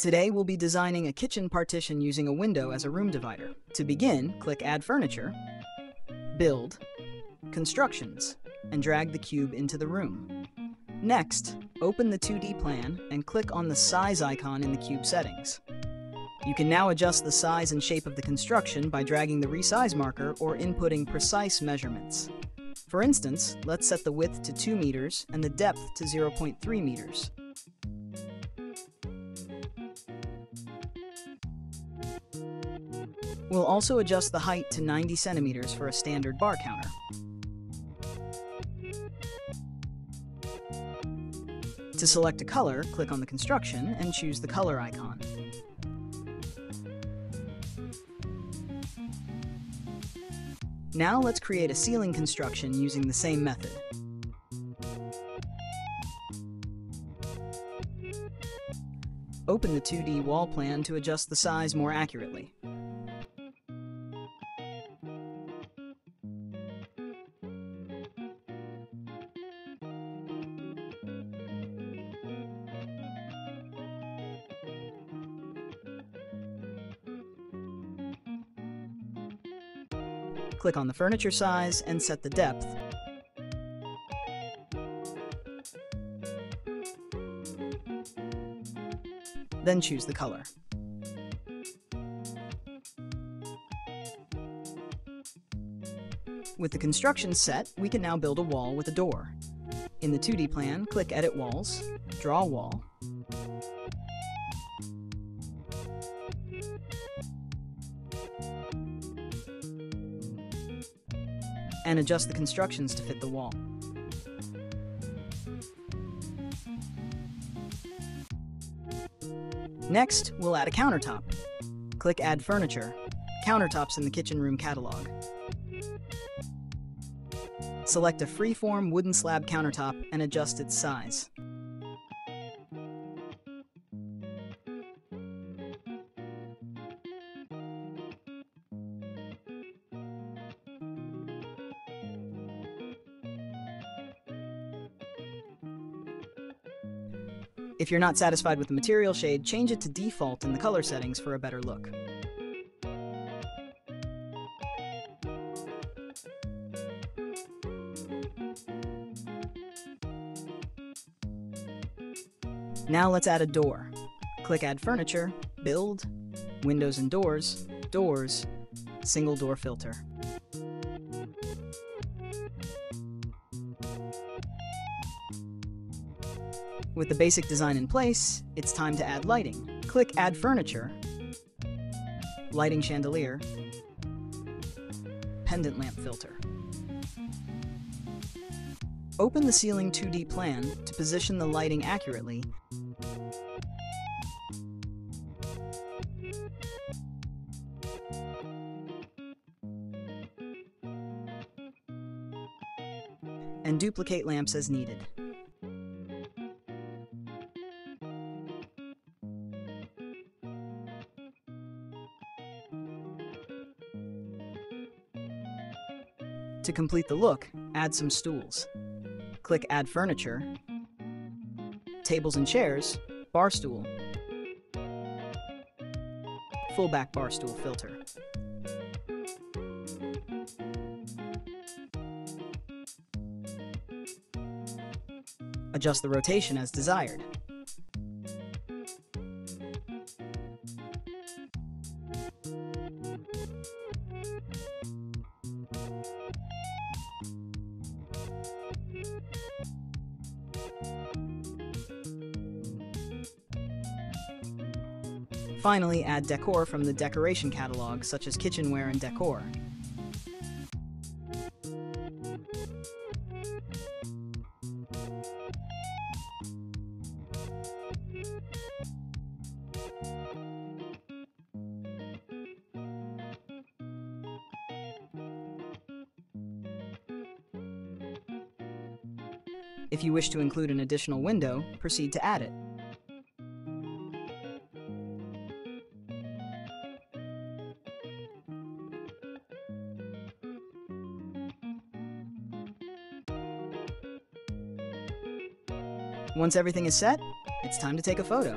Today we'll be designing a kitchen partition using a window as a room divider. To begin, click Add Furniture, Build, Constructions, and drag the cube into the room. Next, open the 2D plan and click on the size icon in the cube settings. You can now adjust the size and shape of the construction by dragging the resize marker or inputting precise measurements. For instance, let's set the width to 2 meters and the depth to 0.3 meters. We'll also adjust the height to 90 centimeters for a standard bar counter. To select a color, click on the construction and choose the color icon. Now let's create a ceiling construction using the same method. Open the 2D wall plan to adjust the size more accurately. Click on the furniture size and set the depth. Then choose the color. With the construction set, we can now build a wall with a door. In the 2D plan, click Edit Walls, Draw Wall, and adjust the constructions to fit the wall. Next, we'll add a countertop. Click Add Furniture, Countertops in the Kitchen Room catalog. Select a freeform wooden slab countertop and adjust its size. If you're not satisfied with the material shade, change it to default in the color settings for a better look. Now let's add a door. Click Add Furniture, Build, Windows and Doors, Doors, Single Door Filter. With the basic design in place, it's time to add lighting. Click Add Furniture, Lighting Chandelier, Pendant Lamp Filter. Open the ceiling 2D plan to position the lighting accurately and duplicate lamps as needed. To complete the look, add some stools. Click Add Furniture, Tables and Chairs, Bar Stool, Full Back Bar Stool Filter. Adjust the rotation as desired. Finally, add decor from the decoration catalog, such as kitchenware and decor. If you wish to include an additional window, proceed to add it. Once everything is set, it's time to take a photo.